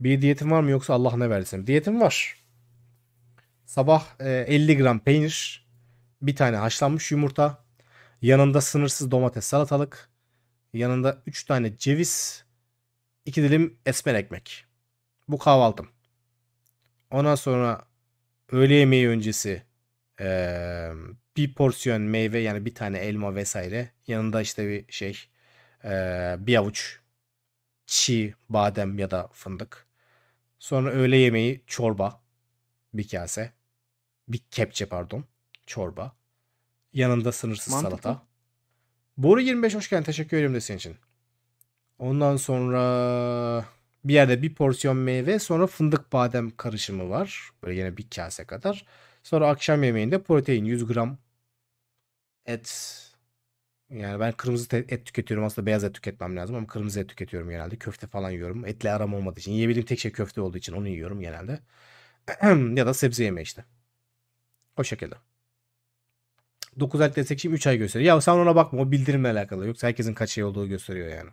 Bir diyetim var mı yoksa Allah ne versin? Diyetim var. Sabah e, 50 gram peynir, bir tane haşlanmış yumurta, yanında sınırsız domates salatalık, yanında 3 tane ceviz, 2 dilim esmer ekmek. Bu kahvaltım. Ondan sonra öğle yemeği öncesi e, bir porsiyon meyve yani bir tane elma vesaire. Yanında işte bir şey e, bir avuç çiğ badem ya da fındık. Sonra öğle yemeği çorba bir kase. Bir kepçe pardon. Çorba. Yanında sınırsız Mantıklı. salata. Boru 25 hoş geldin. Teşekkür ederim de senin için. Ondan sonra bir yerde bir porsiyon meyve sonra fındık badem karışımı var. Böyle yine bir kase kadar. Sonra akşam yemeğinde protein 100 gram et. Yani ben kırmızı et tüketiyorum aslında beyaz et tüketmem lazım ama kırmızı et tüketiyorum genelde. Köfte falan yiyorum. Etle aram olmadığı için. Yiyebildiğim tek şey köfte olduğu için onu yiyorum genelde. ya da sebze yeme işte. O şekilde. 9 aylık destekçiyim 3 ay gösteriyor. Ya sen ona bakma o bildirimle alakalı. Yoksa herkesin kaç ay olduğu gösteriyor yani.